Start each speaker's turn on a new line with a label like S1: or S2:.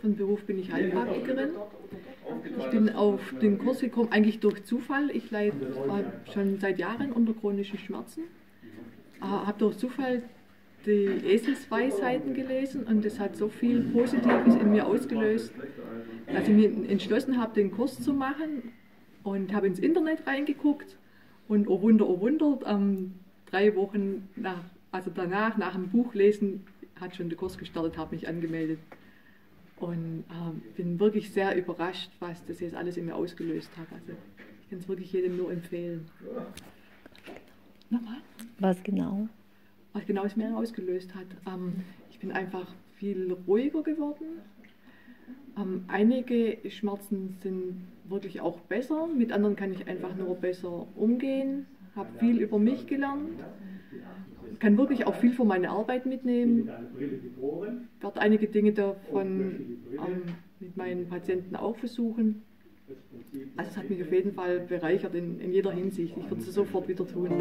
S1: Von Beruf bin ich Heilpraktikerin. Ich bin auf den Kurs gekommen, eigentlich durch Zufall. Ich leide schon seit Jahren unter chronischen Schmerzen. Äh, Habe durch Zufall die Eselsweisheiten gelesen und das hat so viel Positives in mir ausgelöst, dass ich mir entschlossen habe, den Kurs zu machen und habe ins Internet reingeguckt und oh Wunder, oh Wunder, ähm, drei Wochen nach, also danach, nach dem Buchlesen, hat schon der Kurs gestartet, habe mich angemeldet und ähm, bin wirklich sehr überrascht, was das jetzt alles in mir ausgelöst hat. Also ich kann es wirklich jedem nur empfehlen.
S2: Nochmal? Was genau?
S1: Was genau es mir ausgelöst hat. Ähm, ich bin einfach viel ruhiger geworden. Ähm, einige Schmerzen sind wirklich auch besser, mit anderen kann ich einfach nur besser umgehen, habe viel über mich gelernt, kann wirklich auch viel von meiner Arbeit mitnehmen, werde einige Dinge davon ähm, mit meinen Patienten auch versuchen. Also es hat mich auf jeden Fall bereichert in, in jeder Hinsicht. Ich würde es sofort wieder tun.